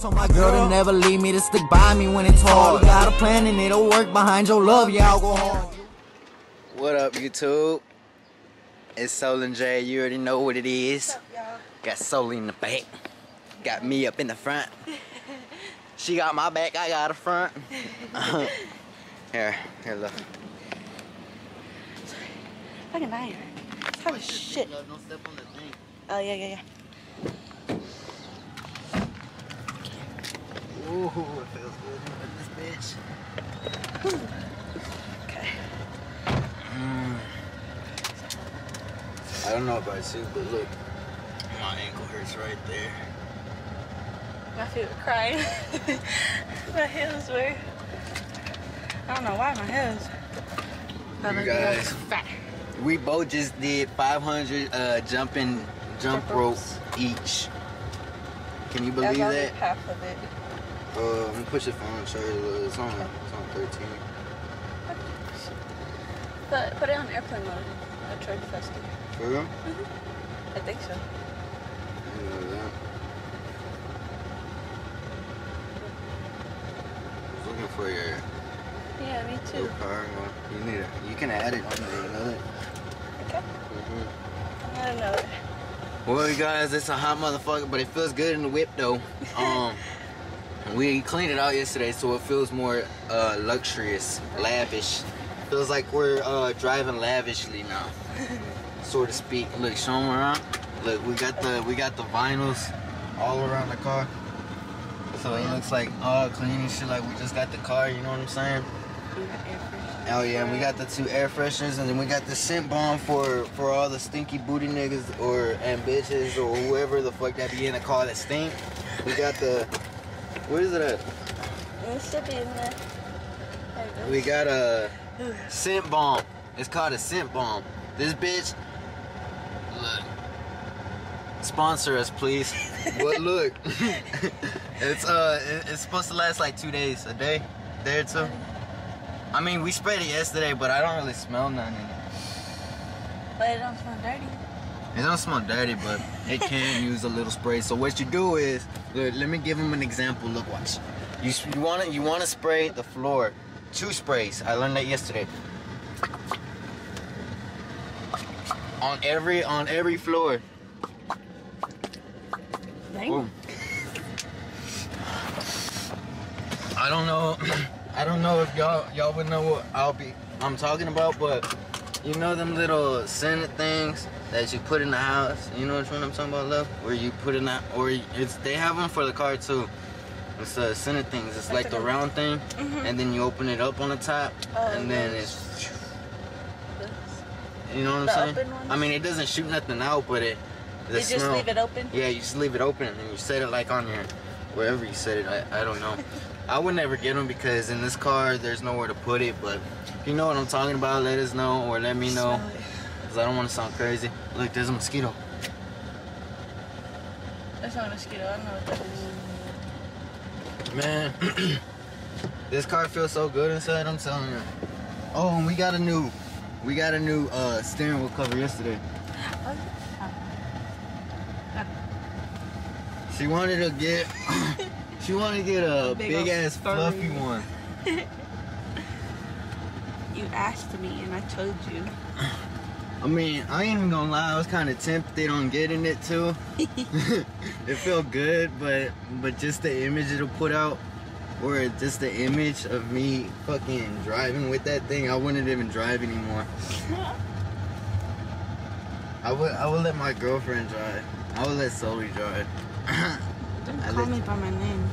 Told my girl to never leave me, to stick by me when it's hard. We got a plan and it'll work behind your love, yeah, I'll go hard. What up, YouTube? It's Sol and Jay. You already know what it is. Got Sol in the back. Got me up in the front. she got my back, I got her front. here, here, look. Fucking iron. Oh shit. Don't step on the thing. Oh yeah, yeah, yeah. Ooh, it feels good in this bitch. Okay. Mm. I don't know about you, but look. My ankle hurts right there. My feet were crying. my heels were. I don't know why my heels. You guys. fat. We both just did 500 uh, jumping jump Jump rope ropes. each. Can you believe that? half of it. Uh, I'm gonna push the phone and show you. It's on, it's on 13. But put it on airplane mode. I tried faster. For real? I think so. I know that. I was looking for your, Yeah, me your too. car. You need it. You can add it on there. You know that? Okay. hmm I don't know. Well, you guys, it's a hot motherfucker, but it feels good in the whip though. Um, we cleaned it out yesterday, so it feels more uh, luxurious, lavish. Feels like we're uh, driving lavishly now, so to speak. Look, show 'em around. Look, we got the we got the vinyls all around the car, so it looks like all clean and shit. Like we just got the car. You know what I'm saying? Oh yeah, and we got the two air fresheners, and then we got the scent bomb for for all the stinky booty niggas or and bitches or whoever the fuck that be in the car that stink. We got the where is it at? It should be in there. There. We got a scent bomb. It's called a scent bomb. This bitch, look, sponsor us please. but look, it's uh, it's supposed to last like two days, a day, day or two. I mean, we sprayed it yesterday, but I don't really smell nothing. But it don't smell dirty. It don't smell dirty, but it can use a little spray. So what you do is, look, let me give them an example. Look, watch. You you want to you want to spray the floor, two sprays. I learned that yesterday. On every on every floor. I don't know. I don't know if y'all y'all would know what I'll be I'm talking about, but you know them little scented things that you put in the house. You know which one I'm talking about, love? Where you put in that, or it's they have them for the car too. It's the scented things. It's like the round thing, Mhm. and then you open it up on the top, Oh, and then it's you know what I'm The saying. open ones? I mean, it doesn't shoot nothing out, but it the You just smell. leave it open? Yeah, you just leave it open and you set it like on your wherever you set it. I, I don't know. I would never get them because in this car there's nowhere to put it. But if you know what I'm talking about, let us know or let me know because I don't want to sound crazy. Look, there's a mosquito. That's not a mosquito. I don't know what that is. Man, this car feels so good inside. I'm telling you. Oh, and we got a new, we got a new uh, steering wheel cover yesterday. Oh, She wanted to get, she wanted to get a Big big, ass fluffy one. You asked me and I told you. I mean, I ain't even gonna lie, I was kind of tempted on getting it too. it felt good, but but just the image it'll put out, or just the image of me fucking driving with that thing, I wouldn't even drive anymore. I would I would let my girlfriend drive. I would let Sully drive. I call me by my name.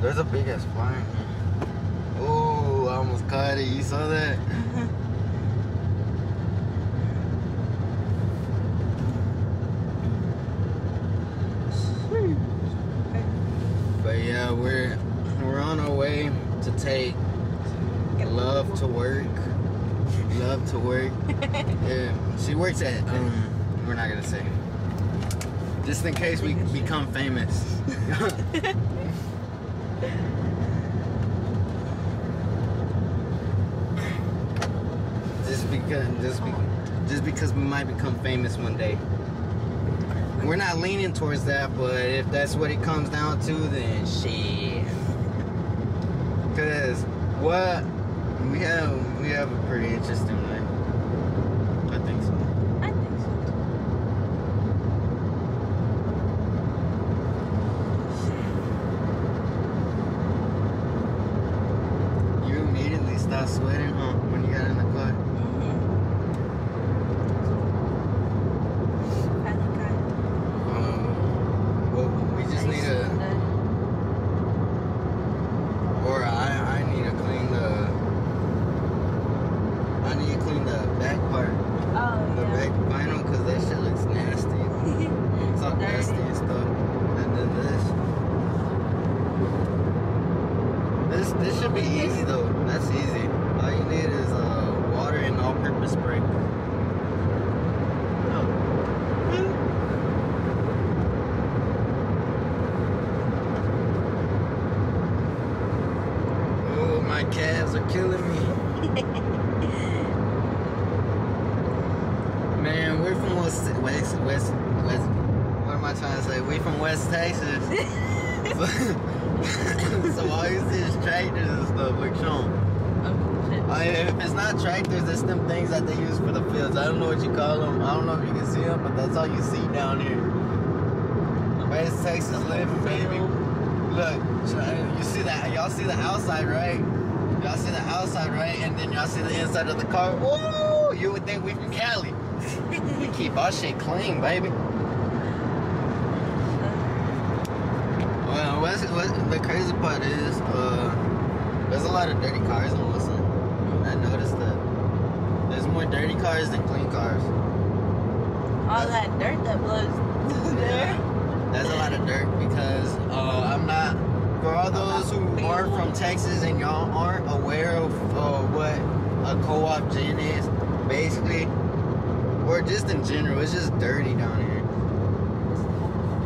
There's a big ass fly in here. Oh, I almost caught it. You saw that? But yeah, we're we're on our way to take love to work. To work. yeah, she works at um. We're not gonna say. Just in case we become famous. this because just be, just because we might become famous one day. We're not leaning towards that, but if that's what it comes down to, then shit. Cause what we have we have a pretty interesting life. I think so. I think so. You immediately start sweating, huh? When you got in the car. Mm-hmm. I think I. Um, well, we just need a, or I, I need to clean the, I need to clean the back part, Oh the yeah. back vinyl, cause that shit looks nasty. It's all Dirty. nasty and stuff. And then this. This this should be easy though. That's easy. All you need is uh water and all-purpose spray. Oh, my calves are killing me. Man, we're from West, West, West, West. What am I trying to say? We from West Texas. so all you see is tractors and stuff. Look, show 'em. Oh, shit. I, if it's not tractors, it's them things that they use for the fields. I don't know what you call them. I don't know if you can see them, but that's all you see down here. West Texas living, baby. Look, you see that? Y'all see the outside, right? Y'all see the outside, right? And then y'all see the inside of the car. Woo! You would think we from Cali. we keep our shit clean, baby. Well, what's, what the crazy part is, uh, there's a lot of dirty cars on Wilson. I noticed that. There's more dirty cars than clean cars. All that dirt that blows there. That's a lot of dirt because uh, I'm not. For all those who are from Texas and y'all aren't aware of uh, what co-op gin is, basically, or just in general, it's just dirty down here.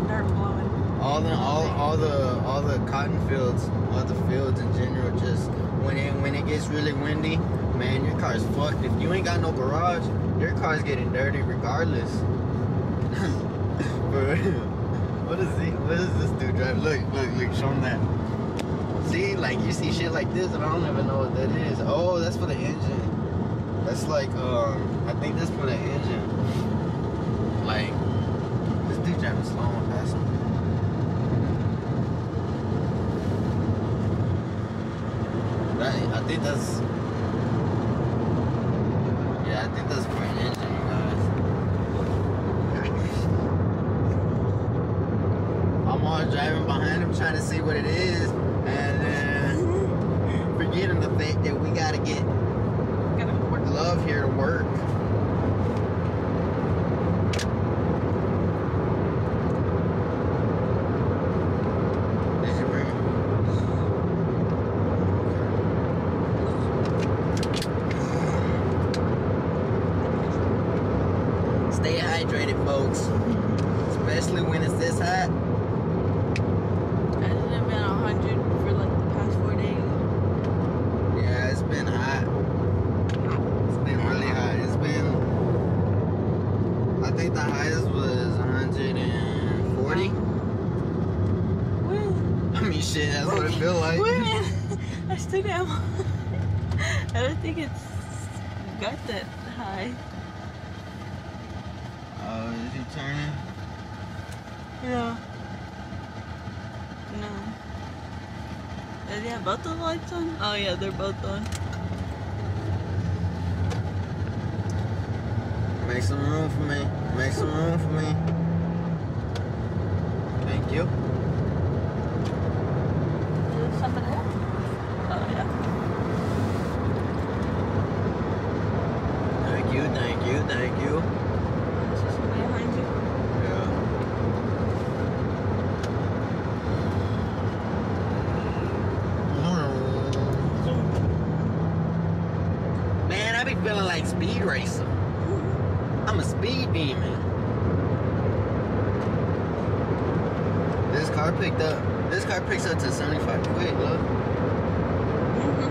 Dirt blowing. All the all, all the all the cotton fields, all the fields in general, just when it when it gets really windy, man, your car's fucked. If you ain't got no garage, your car's getting dirty regardless. For real. What is he? What is this dude drive? Look, look, look, show him that. Like you see shit like this, and I don't even know what that is. Oh, that's for the engine. That's like, um, I think that's for the engine. Like, this dude driving slow and. That, I think that's. Yeah, I think that's for an engine, you guys. I'm all driving behind him trying to see what it is, and then forgetting the fact that we gotta get Gotta work. love here to work. Did you bring it? Stay hydrated, folks. Especially when it's this hot. Hasn't it been a hundred for like the past four days? Yeah, it's been hot. It's been really hot. It's been. I think the highest was 140. When? I mean, shit, that's what it feel like. When? I still got. I don't think it's got that high. Oh, is he turning? No. No. Does he have both the lights on? Oh yeah, they're both on. Make some room for me. Make some room for me. car picks up to 75 quick, look. Mm-hmm.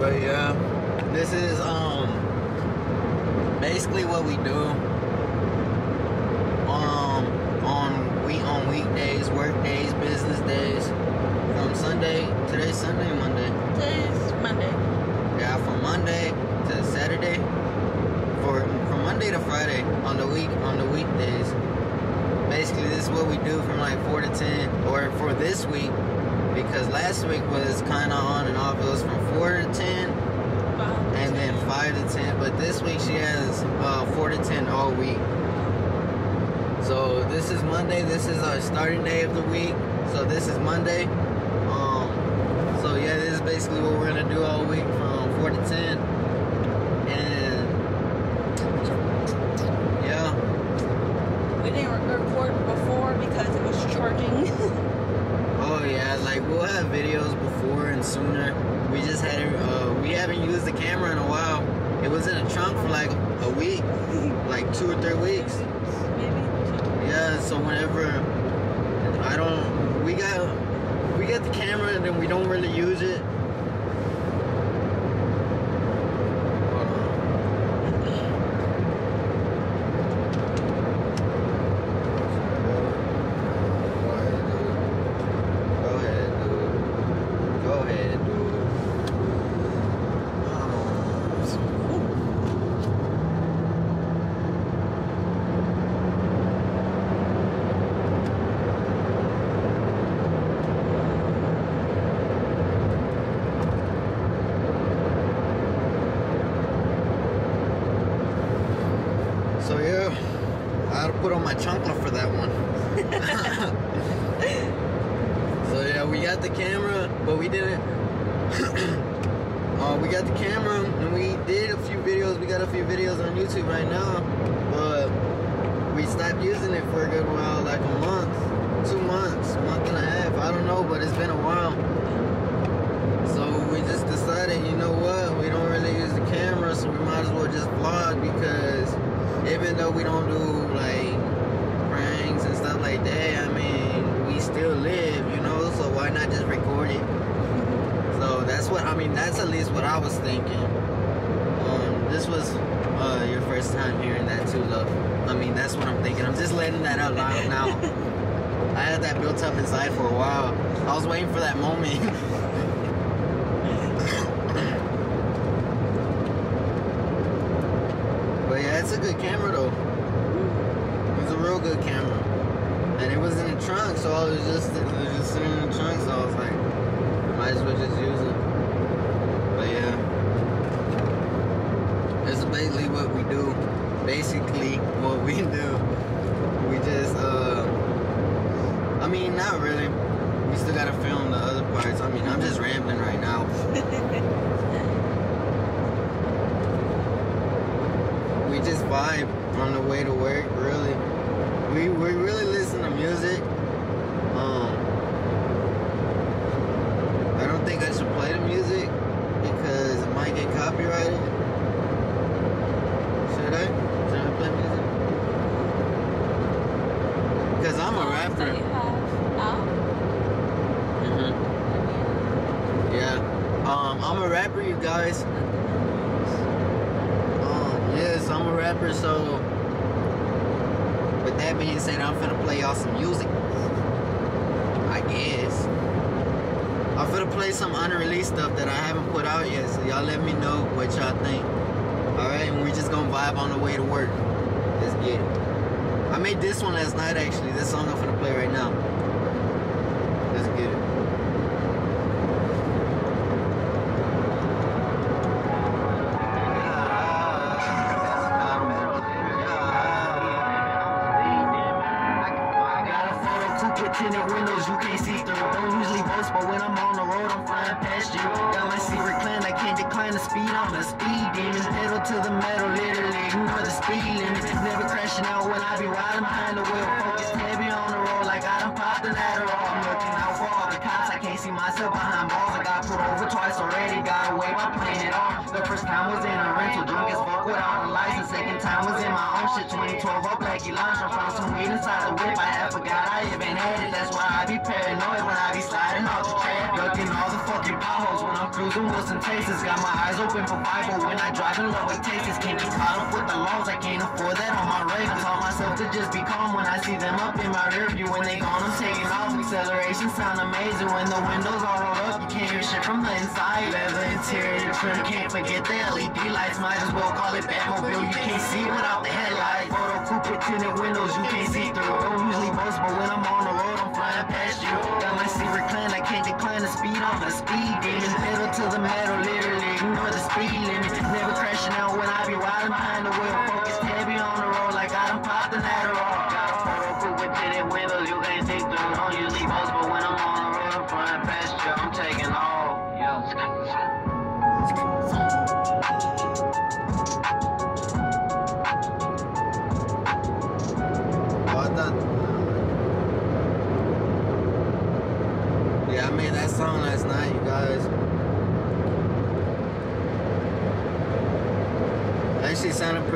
But yeah. Week was kind of on and off. It was from four to ten, and then five to ten. But this week she has uh, four to ten all week. So this is Monday. This is our starting day of the week. So this is Monday. Um. So yeah, this is basically what we're gonna do all week from four to ten. And yeah, We didn't re- record before because it was charging. oh yeah, like we'll have videos before and sooner. We just had uh, we haven't used the camera in a while. It was in a trunk for like a week, like two or three weeks. Maybe. Yeah, so whenever I don't, we got we got the camera and then we don't really use it. Hold on. Go ahead, dude. Go ahead, dude. Oh. So yeah, I had to put on my chunkler for that one. so yeah, we got the camera, but we didn't. uh, we got the camera and we did a few videos. We got a few videos on YouTube right now, but we stopped using it for a good while, like a month, two months, month and a half. I don't know, but it's been a while. So we just decided, you know what? We don't really use the camera, so we might as well just vlog because even though we don't do like pranks and stuff like that, I mean, we still live, you know. So why not just record it? So that's what I mean. That's at least what I was thinking. Um, this was uh, your first time hearing that too, love. I mean, that's what I'm thinking. I'm just letting that out loud now. I had that built up inside for a while. I was waiting for that moment. But yeah, it's a good camera though. It's a real good camera. And it was in the trunk, so I was was just sitting in the trunk, so I was like, might as well just use it. But yeah. That's basically what we do. Basically what we do. We just uh I mean not really. We still gotta film the other parts. I mean I'm just rambling right now. we just vibe on the way to work, really. We we really listen to music. Um I don't think I should play the music because it might get copyrighted. Should I? Should I play music? Because I'm a Songs that rapper. you have out. hmm Yeah. Um, I'm a rapper, you guys. Um, yes, I'm a rapper, so with that being said, I'm finna play y'all some music. I guess. I'm finna play some unreleased stuff that I haven't put out yet, so y'all let me know what y'all think. Alright, and we're just gonna vibe on the way to work. Let's get it. I made this one last night actually, this song I'm finna play right now. Time was in my own shit, 2012 up Blackie Lounge. I found some weed inside the whip, I had forgot I even had it. That's why I be paranoid when I be sliding off the track. Yo, ducking all the fucking potholes when I'm cruising Wilson, Texas. Got my eyes open for Bible when I drive in with Texas. Can't be caught up with the laws, I can't afford that on my rate. I taught myself to just be calm when I see them up in my rear view. When they gone, I'm taking off. Acceleration sound amazing when the windows all rolled up. You can't hear shit from the inside. Leather interior trim, can't forget the LED lights. Might as well call it Batmobile. You can't see without the headlights. Photo coupe tinted windows, you can't see through. Don't usually boast, but when I'm on the can't decline the speed on the speed demon. Pedal to the metal, literally ignore the speed limit. Never crashing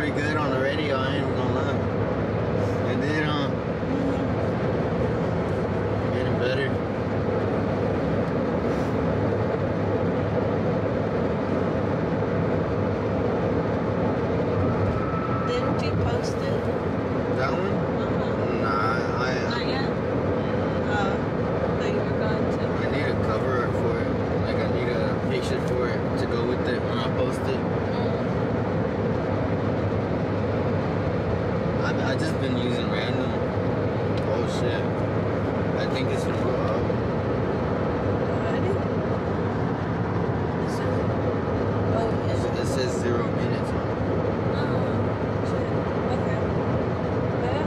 pretty good on the radio, I ain't gonna lie. It did, huh? Getting better. Didn't you post it? That one? Uh-huh. Nah, I, Not yet. Oh, thought you were going to. I need a cover art for it. Like, I need a picture for it to go with it when I post it. I, I just been using random. Oh shit. I think it's from uh, Ready? This is. Oh, is it? it says zero minutes. on it. Oh, shit. Okay. Yeah.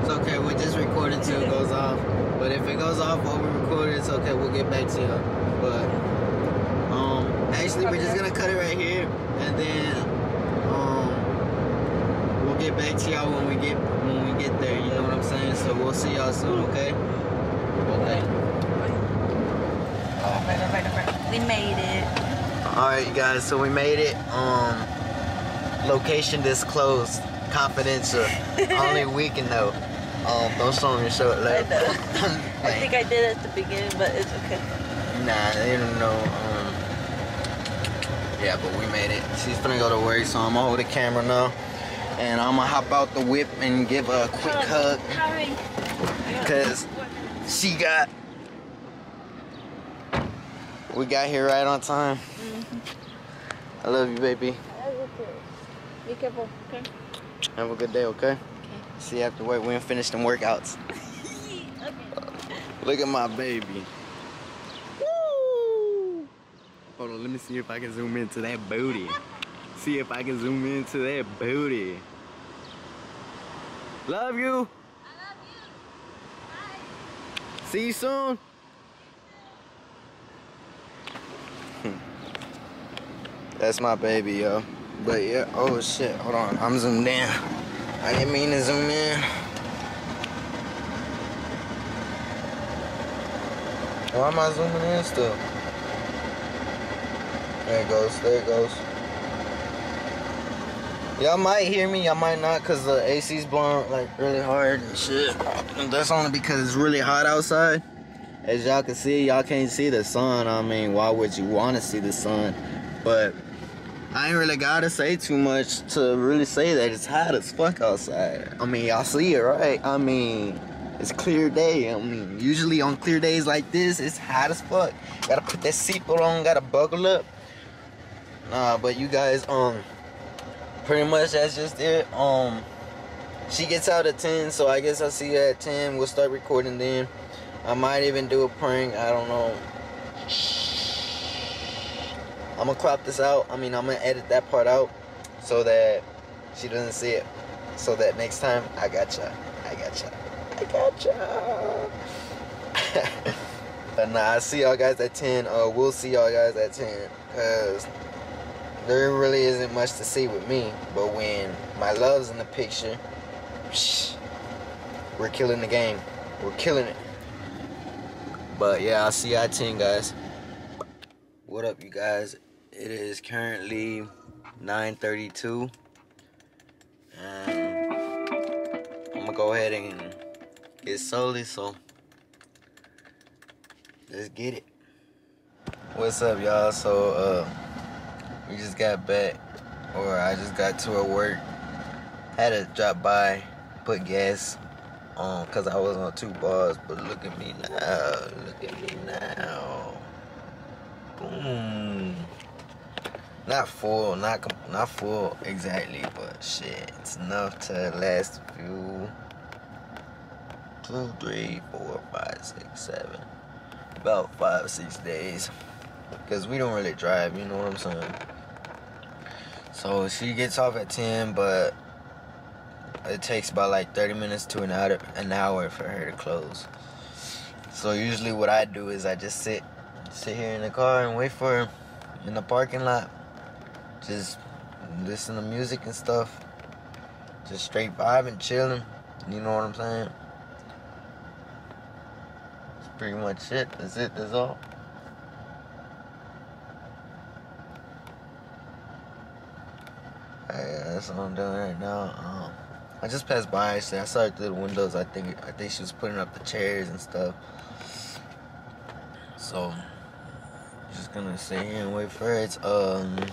It's okay, we just recorded till it goes off. But if it goes off while we record it, it's okay, we'll get back to y'all. But um actually we're just gonna cut it right here and then um we'll get back to y'all when we get when we get there, you know what I'm saying? So we'll see y'all soon, okay? Okay. We made it. Alright you guys, so we made it. Um location disclosed, confidential. Only we can know. Um, don't show them your left. know. I think I did at the beginning, but it's okay. Nah, they don't know. Um, yeah, but we made it. She's gonna go to work, so I'm over the camera now. And I'm gonna hop out the whip and give a quick hug. Hurry. Cause she got. We got here right on time. I love you, baby. Be careful. Okay. Have a good day, okay? Okay. See you after work. We ain't finished them workouts. Look at my baby. Woo! Hold on, let me see if I can zoom into that booty. See if I can zoom into that booty. Love you. I love you. Bye. See you soon. That's my baby, yo. But yeah, oh shit, hold on, I'm zoomed in. I didn't mean to zoom in. Why am I zooming in still? There it goes, there it goes. Y'all might hear me, y'all might not, cause the AC's blowing like really hard and shit. And that's only because it's really hot outside. As y'all can see, y'all can't see the sun. I mean, why would you want to see the sun? But I ain't really gotta say too much to really say that it's hot as fuck outside. I mean, y'all see it, right? I mean, it's clear day. I mean, usually on clear days like this, it's hot as fuck. Gotta put that seatbelt on, gotta buckle up. Nah, but you guys, um, pretty much that's just it. Um, she gets out at 10, so I guess I'll see you at 10. We'll start recording then. I might even do a prank. I don't know. I'm gonna crop this out. I mean, I'm gonna edit that part out so that she doesn't see it. So that next time, I gotcha. I gotcha. I gotcha. but nah, I see y'all guys at 10. Uh, we'll see y'all guys at 10. Because there really isn't much to see with me. But when my love's in the picture, psh, we're killing the game. We're killing it. But yeah, I'll see y'all at 10, guys. What up, you guys? It is currently 9:32, and I'm gonna go ahead and get solely. So let's get it. What's up, y'all? So uh, we just got back, or I just got to our work. Had to drop by, put gas on, cause I was on two bars. But look at me now. Look at me now. Boom. Not full, not not full exactly, but shit, it's enough to last a few, two, three, four, five, six, seven, about five, six days. Cause we don't really drive, you know what I'm saying. So she gets off at ten, but it takes about like 30 minutes to an hour, an hour for her to close. So usually what I do is I just sit sit here in the car and wait for her in the parking lot. Just listen to music and stuff. Just straight vibing, chilling. You know what I'm saying? Pretty much it. That's it. That's all. That's what I'm doing right now. Um, I just passed by. So I saw her through the windows. I think I think she was putting up the chairs and stuff. So just gonna sit here and wait for. It's um, let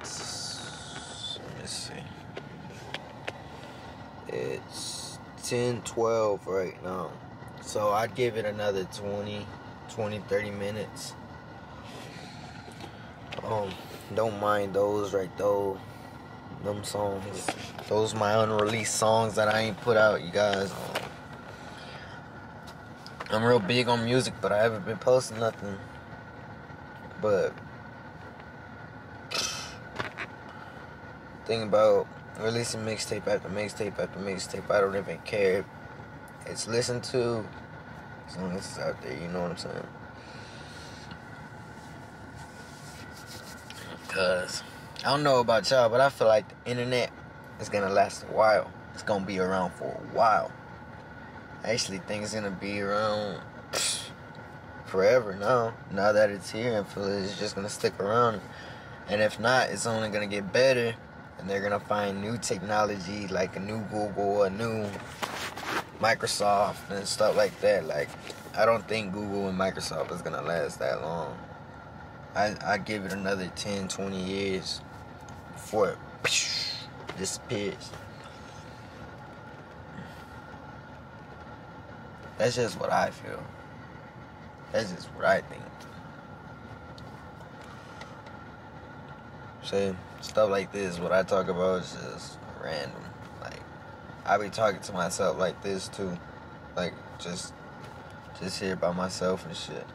me see. It's 10, 12 right now. So I'd give it another 20, 20, 30 minutes. Um, don't mind those right though. Them songs. Those my unreleased songs that I ain't put out, you guys. I'm real big on music, but I haven't been posting nothing. But thing about releasing mixtape after mixtape after mixtape, I don't even care. It's listened to as long as it's out there. You know what I'm saying? Cause I don't know about y'all, but I feel like the internet is gonna last a while. It's gonna be around for a while. Actually think it's gonna be around forever now. Now that it's here, I feel it's just gonna stick around. And if not, it's only gonna get better. And they're gonna find new technology like a new Google, a new Microsoft, and stuff like that. Like, I don't think Google and Microsoft is gonna last that long. I I give it another 10, 20 years before it disappears. That's just what I feel. That's just what I think. See, stuff like this, what I talk about is just random. I be talking to myself like this too. Like, just, just here by myself and shit.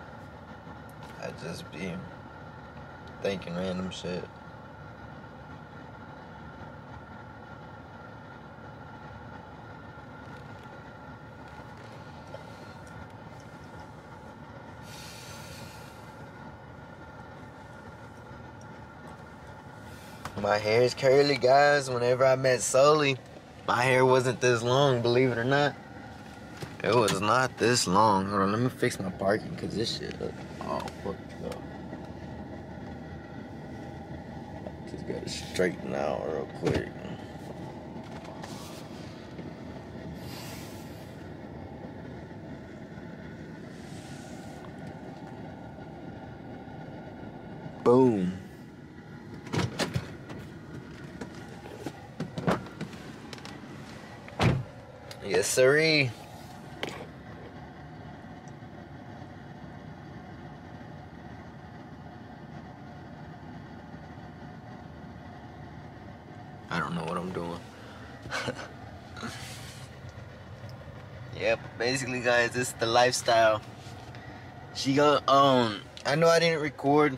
I just be thinking random shit. My hair is curly, guys. Whenever I met Sully, my hair wasn't this long, believe it or not. It was not this long. Hold on, let me fix my parking because this shit look all fucked up. Just gotta straighten out real quick. Boom. Yes, sirree. I don't know what I'm doing. yep, guys, this is the lifestyle. She go um. I know I didn't record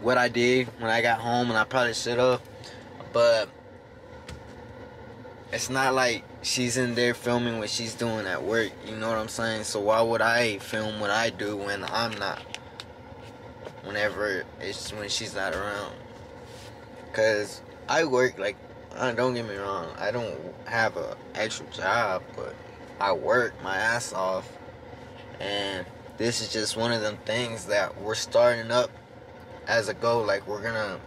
what I did when I got home, and I probably should have, but it's not like she's in there filming what she's doing at work. You know what I'm saying? So why would I film what I do when I'm not? Whenever it's when she's not around. Cause I work like, don't get me wrong, I don't have a actual job, but I work my ass off, and this is just one of them things that we're starting up as a goal. Like we're gonna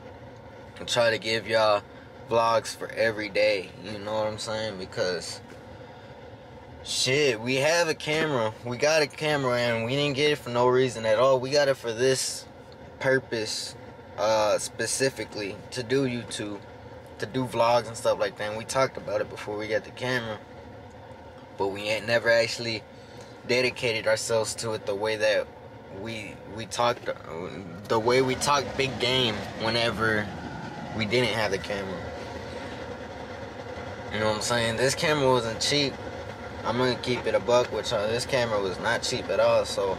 try to give y'all vlogs for every day. You know what I'm saying? Because shit, we have a camera. We got a camera and we didn't get it for no reason at all. We got it for this purpose uh specifically to do YouTube, to do vlogs and stuff like that. And we talked about it before we got the camera. But we ain't never actually dedicated ourselves to it the way that we we talked the way we talked big game whenever we didn't have the camera. You know what I'm saying? This camera wasn't cheap. I'm gonna keep it a buck, which uh, this camera was not cheap at all. So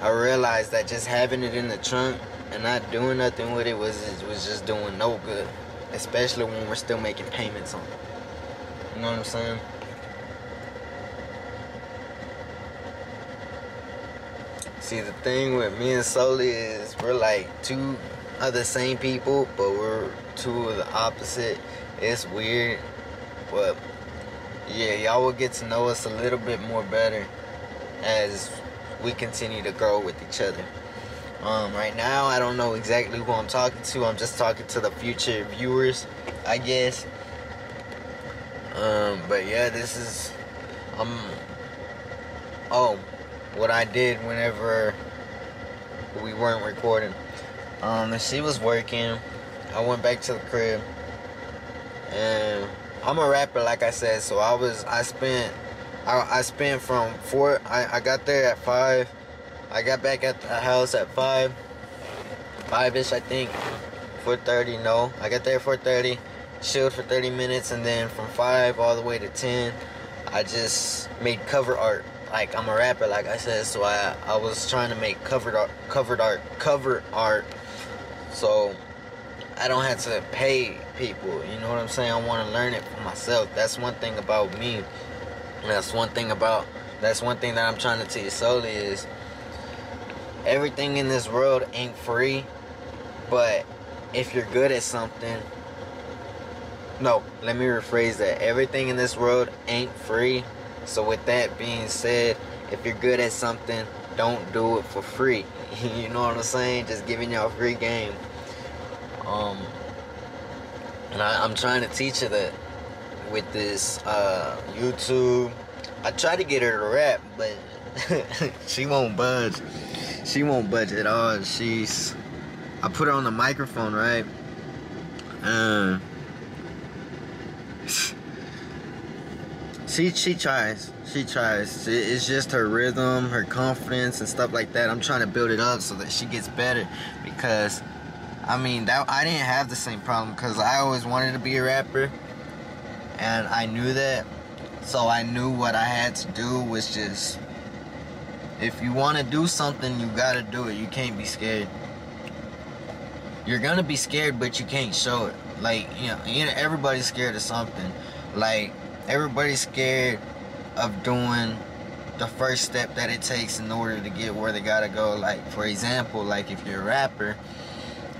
I realized that just having it in the trunk and not doing nothing with it was was just doing no good, especially when we're still making payments on it. You know what I'm saying? See, the thing with me and Soli is we're like two of the same people, but we're two of the opposite. It's weird, but yeah, y'all will get to know us a little bit more better as we continue to grow with each other. Um, right now, I don't know exactly who I'm talking to. I'm just talking to the future viewers, I guess. Um, but yeah, this is um. Oh, what I did whenever we weren't recording. Um, and she was working. I went back to the crib, and I'm a rapper, like I said. So I was, I spent, I, I spent from four. I, I got there at five. I got back at the house at five, five-ish, I think. 4:30. No, I got there at 4:30. Chilled for 30 minutes, and then from five all the way to 10, I just made cover art like I'm a rapper, like I said, so I I was trying to make covered art, covered art, cover art, so I don't have to pay people. You know what I'm saying? I want to learn it for myself. That's one thing about me. That's one thing about. That's one thing that I'm trying to you solely is everything in this world ain't free, but if you're good at something. No, let me rephrase that. Everything in this world ain't free, so with that being said, if you're good at something, don't do it for free. you know what I'm saying? Just giving y'all free game. Um, and I, am trying to teach her that with this uh, YouTube. I try to get her to rap, but she won't budge. She won't budge at all. She's. I put her on the microphone, right? Um. She she tries. She tries. It's just her rhythm her confidence and stuff like that. I'm trying to build it up so that she gets better because i mean that i didn't have the same problem because i always wanted to be a rapper and i knew that. So i knew what i had to do was just if you want to do something you gotta do it. You can't be scared. You're gonna be scared but you can't show it. Like you know everybody's scared of something. Like everybody's scared of doing the first step that it takes in order to get where they gotta go. Like, for example, like if you're a rapper,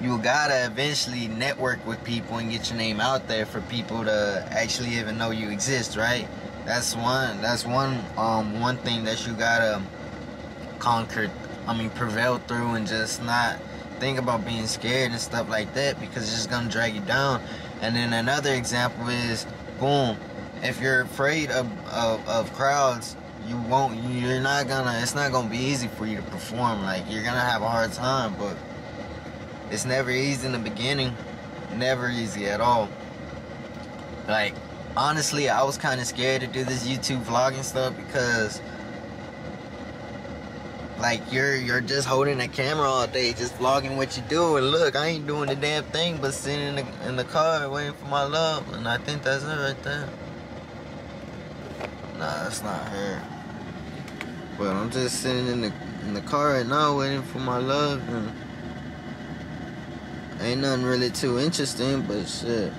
you gotta eventually network with people and get your name out there for people to actually even know you exist, right? That's one. That's one. Um, one thing that you gotta conquer. I mean, prevail through and just not think about being scared and stuff like that because it's just gonna drag you down. And then another example is, boom, if you're afraid of, of, of crowds, you won't. You're not gonna. It's not gonna be easy for you to perform. Like you're gonna have a hard time, but it's never easy in the beginning. Never easy at all. Like honestly, I was kind of scared to do this YouTube vlogging stuff because like you're you're just holding a camera all day, just vlogging what you do. And look, I ain't doing the damn thing but sitting in the in the car waiting for my love. And I think that's it right there. Nah, that's not her. But I'm just sitting in the in the car right now waiting for my love and ain't nothing really too interesting, but shit.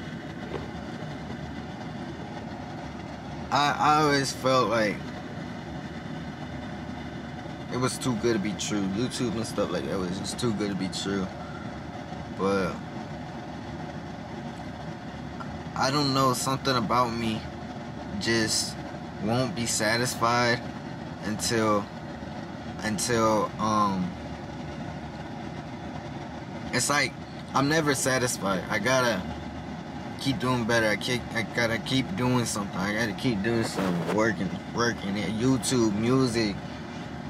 I I always felt like it was too good to be true. YouTube and stuff like that was just too good to be true. But I don't know, something about me just won't be satisfied until until um it's like I'm never satisfied. I gotta keep doing better. I keep, I gotta keep doing something. I gotta keep doing something. Working, working. At YouTube, music,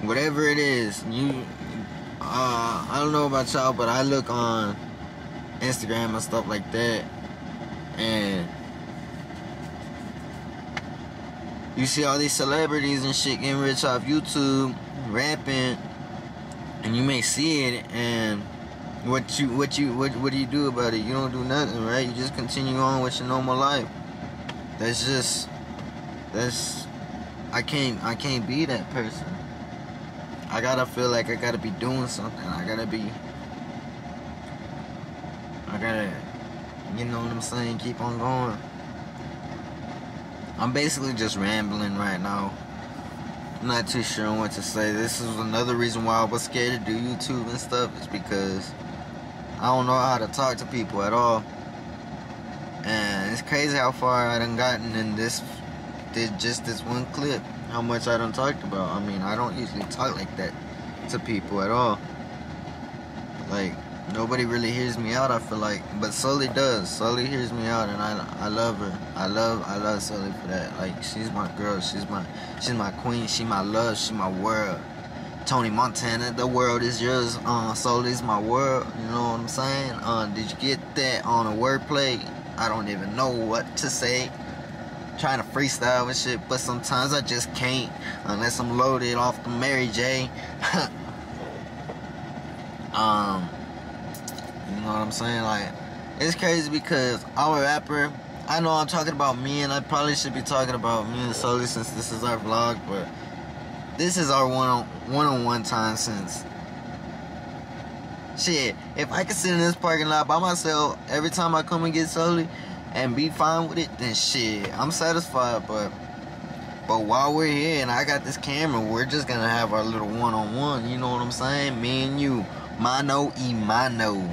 whatever it is. You, uh, I don't know about y'all, but I look on Instagram and stuff like that, and you see all these celebrities and shit getting rich off YouTube, rapping, and you may see it and what you what you what what do you do about it? You don't do nothing, right? You just continue on with your normal life. That's just that's I can't I can't be that person. I gotta feel like I gotta be doing something. I gotta be I gotta you know what I'm saying, keep on going. I'm basically just rambling right now. I'm not too sure what to say. This is another reason why I was scared to do YouTube and stuff is because I don't know how to talk to people at all. And it's crazy how far I done gotten in this, this just this one clip. How much I done talked about. I mean, I don't usually talk like that to people at all. Like nobody really hears me out. I feel like, but Sully does. Sully hears me out, and I I love her. I love I love Sully for that. Like she's my girl. She's my she's my queen. She my love. She my world. Tony Montana, the world is yours. Uh, Sully's my world. You know what I'm saying? Uh, did you get that on a wordplay? I don't even know what to say. Trying to freestyle and shit, but sometimes I just can't unless I'm loaded off the Mary J. um, you know what I'm saying? Like, it's crazy because a rapper. I know I'm talking about me, and I probably should be talking about me and Sully since this is our vlog, but this is our one on one on one time since shit. If I could sit in this parking lot by myself every time I come and get Sully and be fine with it, then shit, I'm satisfied. But but while we're here and I got this camera, we're just gonna have our little one on one. You know what I'm saying? Me and you, mano y mano.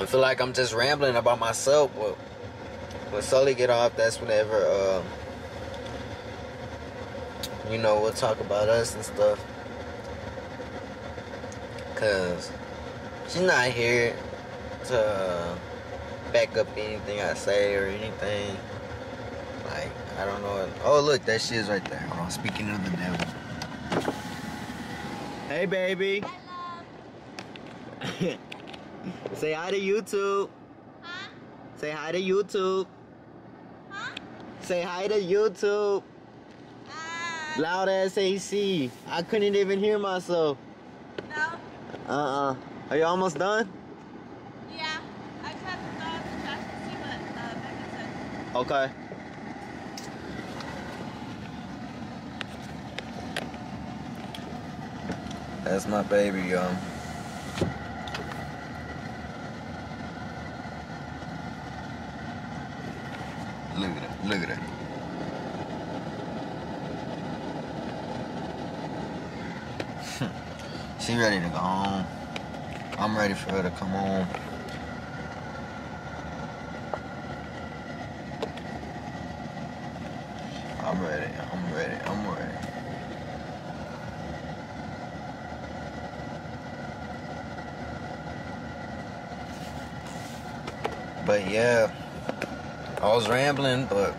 I feel like I'm just rambling about myself, but when Sully get off, that's whenever. Uh, you know, we'll talk about us and stuff. Cause she's not here to back up anything I say or anything. Like, I don't know. What, Oh, look, that shit is right there. Hold on, speaking of the devil. Hey, baby. Say hi to YouTube. Huh? Say hi to YouTube. Huh? Say hi to YouTube. Uh, Loud as AC. I couldn't even hear myself. no. Uh-uh. Are you almost done? Yeah. I just have to go out to check to see what uh, Becca said. Okay. That's my baby, um. Look at it. Look at it. she ready to go home. I'm ready for her to come home. I'm ready. I'm ready. I'm ready. But yeah, I was rambling, but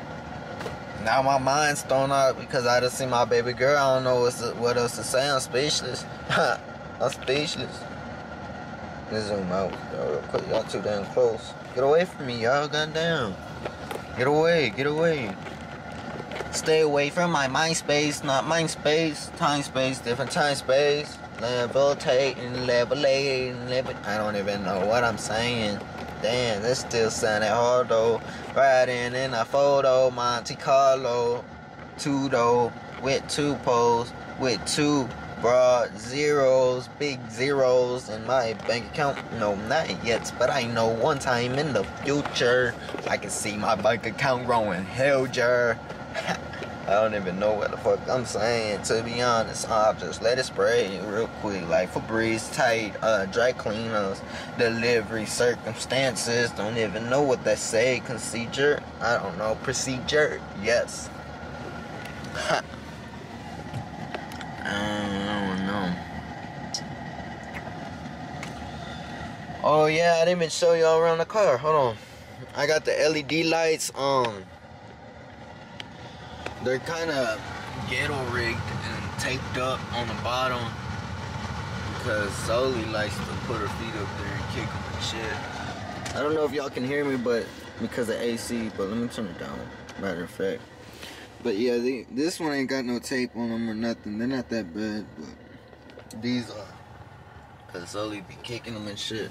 now my mind's thrown out because I just see my baby girl. I don't know what's what else to say. I'm speechless. I'm speechless. Let's zoom out, y'all, real quick. Y'all too damn close. Get away from me, y'all. Goddamn. Get away. Get away. Stay away from my mind space, not mind space. Time space, different time space. Levitating, levelating, levi- I don't even know what I'm saying. Damn, this still sounded hard though. Riding in a photo, Monte Carlo, two though, with two poles, with two broad zeros, big zeros in my bank account. No, not yet, but I know one time in the future I can see my bank account growing huger. I don't even know what the fuck I'm saying. To be honest, I'll just let it spray real quick. Like Febreze tight, uh, dry cleaners, delivery circumstances. Don't even know what they say. Procedure. I don't know. Procedure. Yes. I don't know. Oh yeah, I didn't even show y'all around the car. Hold on. I got the LED lights. Um, they're kind of ghetto rigged and taped up on the bottom because Sully likes to put her feet up there and kick them and shit. I don't know if y'all can hear me, but because of AC. But let me turn it down. Matter of fact. But yeah, this one ain't got no tape on them or nothing. They're not that bad, but these are. Cause Sully be kicking them and shit.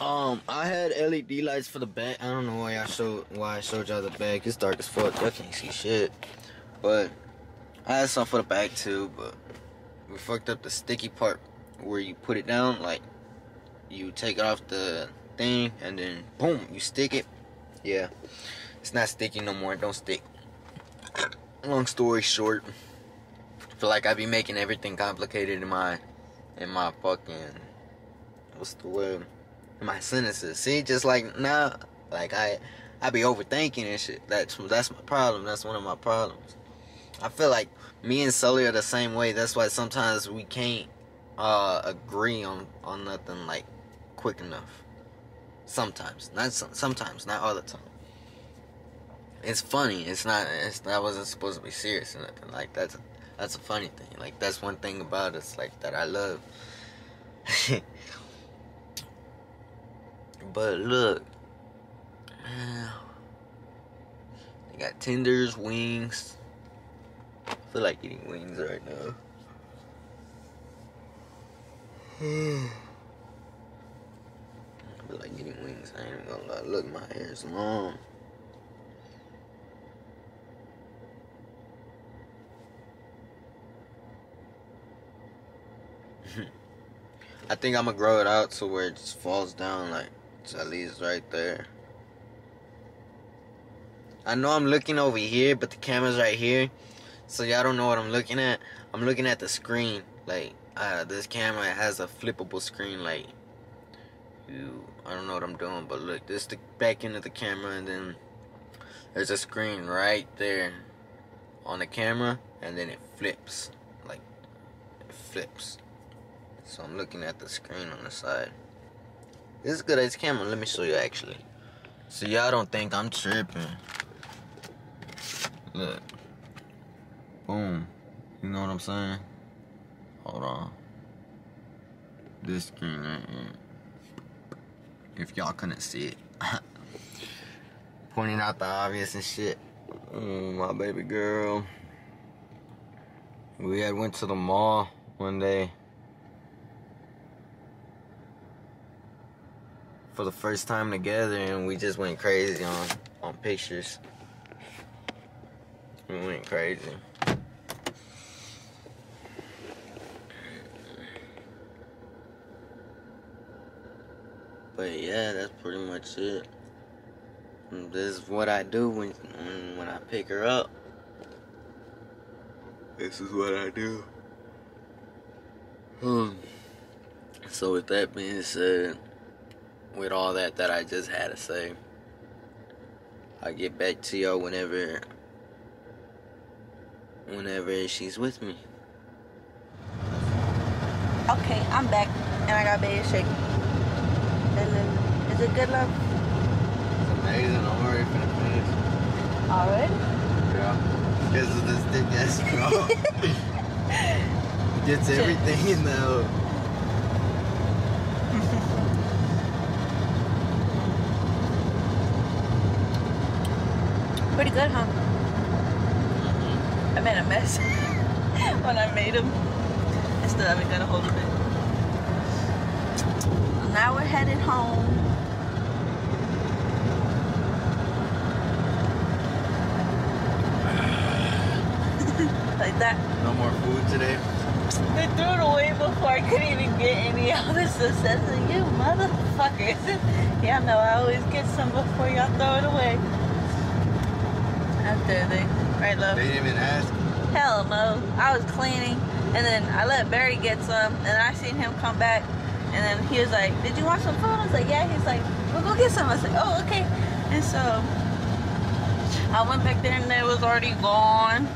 Um, I had LED lights for the back. I don't know why I showed why I showed y'all the back. It's dark as fuck. Y'all can't see shit. But I had some for the back too. But we fucked up the sticky part where you put it down. Like you take off the thing and then boom, you stick it. Yeah, it's not sticky no more. It don't stick. Long story short, I feel like I be making everything complicated in my in my fucking what's the word my sentences. See, just like now, like I I be overthinking and shit. That's that's my problem. That's one of my problems. I feel like me and Sully are the same way. That's why sometimes we can't uh agree on on nothing like quick enough. Sometimes, not sometimes, not all the time. It's funny. It's not. It's that wasn't supposed to be serious or nothing. Like that's a, that's a funny thing. Like that's one thing about us, like that I love. but look, they got tenders, wings. I feel like eating wings right now. I feel like eating wings. I ain't gonna lie. Look, my hair's long. I think I'm gonna grow it out to where it just falls down like it's at least right there. I know I'm looking over here, but the camera's right here, so y'all don't know what I'm looking at. I'm looking at the screen. Like uh, this camera has a flippable screen. Like I don't know what I'm doing, but look, this the back end of the camera, and then there's a screen right there on the camera, and then it flips. Like it flips. So I'm looking at the screen on the side. This is good as camera. Let me show you actually. So y'all don't think I'm tripping. Look. Boom. You know what I'm saying? Hold on. This screen right here. If y'all couldn't see it. Pointing out the obvious and shit. Mm, my baby girl. We had went to the mall one day. For the first time together and we just went crazy on on pictures. We went crazy. But yeah, that's pretty much it. This is what I do when when, I pick her up. This is what I do. Hmm. So with that being said, with all that that I just had to say. I'll get back to y'all whenever whenever she's with me. Okay, I'm back and I got bed shake. Is it good love? It's amazing. I'm already finna finish. Already? Yeah. Because of this thick ass straw. Gets everything in the Pretty good, huh? I made a mess when I made them. I still haven't got a hold of it. Now we're headed home. like that. No more food today. They threw it away before I could even get any of this success. You motherfuckers. yeah, no, I always get some before y'all throw it away. After they, right, love? They didn't even ask. Hell no. I was cleaning, and then I let Barry get some, and I seen him come back, and then he was like, "Did you want some food?" I was like, "Yeah." He's like, "We'll go get some." I was like, "Oh, okay." And so I went back there, and it was already gone.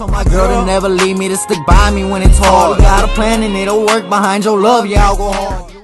Told my girl to never leave me, to stick by me when it's hard. Got a plan and it'll work behind your love, yeah, I'll go hard.